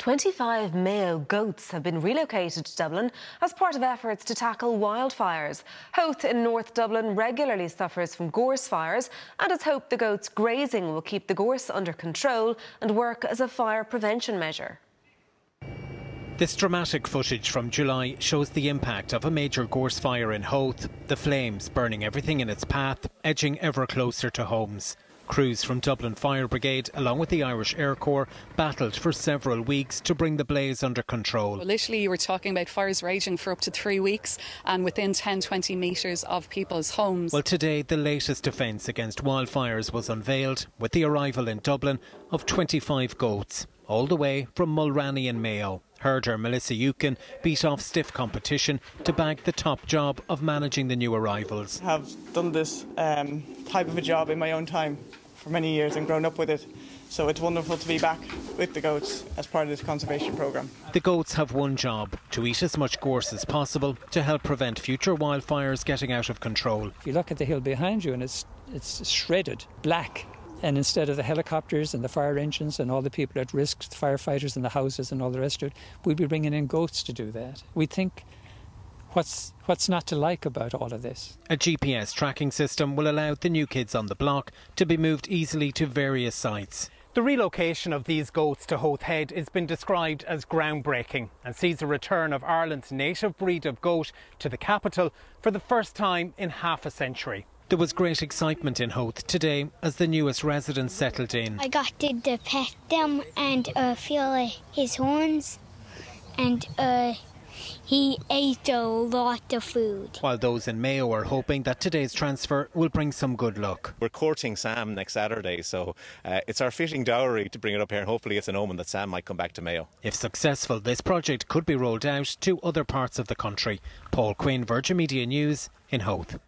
25 Mayo goats have been relocated to Dublin as part of efforts to tackle wildfires. Howth in North Dublin regularly suffers from gorse fires, and it's hoped the goats' grazing will keep the gorse under control and work as a fire prevention measure. This dramatic footage from July shows the impact of a major gorse fire in Howth, the flames burning everything in its path, edging ever closer to homes. Crews from Dublin Fire Brigade, along with the Irish Air Corps, battled for several weeks to bring the blaze under control. Well, literally, you were talking about fires raging for up to three weeks and within 10 20 metres of people's homes. Well, today, the latest defence against wildfires was unveiled with the arrival in Dublin of 25 goats, all the way from Mulranny in Mayo. Herder Melissa Eukin beat off stiff competition to bag the top job of managing the new arrivals. I have done this um, type of a job in my own time for many years and grown up with it. So it's wonderful to be back with the goats as part of this conservation programme. The goats have one job to eat as much gorse as possible to help prevent future wildfires getting out of control. If you look at the hill behind you and it's, it's shredded black, and instead of the helicopters and the fire engines and all the people at risk, the firefighters and the houses and all the rest of it, we'd be bringing in goats to do that. We think What's, what's not to like about all of this? A GPS tracking system will allow the new kids on the block to be moved easily to various sites. The relocation of these goats to Howth Head has been described as groundbreaking and sees the return of Ireland's native breed of goat to the capital for the first time in half a century. There was great excitement in Howth today as the newest residents settled in. I got to, to pet them and uh, feel uh, his horns and uh, he ate a lot of food. While those in Mayo are hoping that today's transfer will bring some good luck. We're courting Sam next Saturday, so uh, it's our fitting dowry to bring it up here, and hopefully it's an omen that Sam might come back to Mayo. If successful, this project could be rolled out to other parts of the country. Paul Quinn, Virgin Media News, in Howth.